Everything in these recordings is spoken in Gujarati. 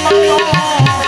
Oh,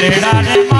Hare Hare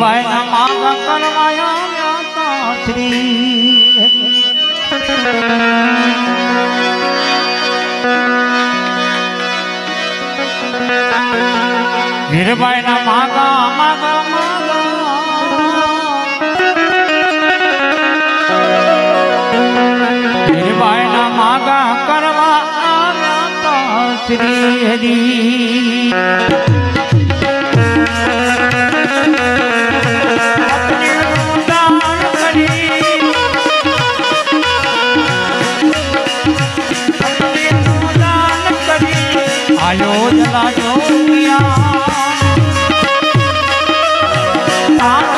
ભાઈ માં માયા શ્રી વીરભાઈ ના માગા માગા વીરભાઈ ના માગા કરવા આવ્યા શ્રી હરી ah.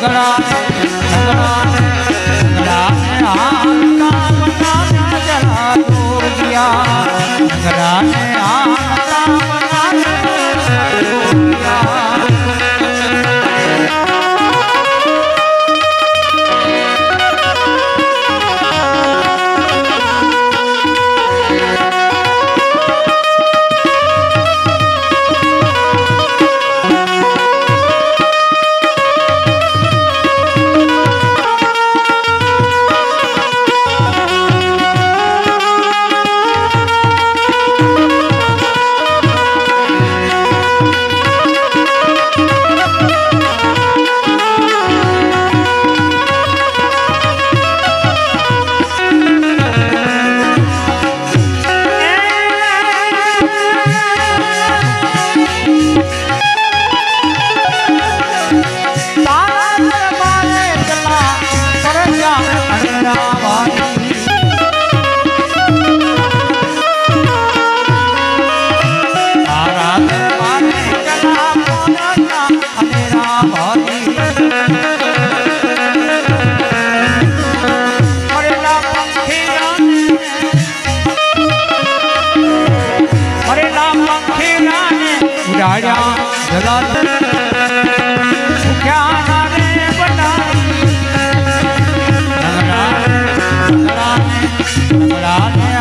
から。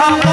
Allah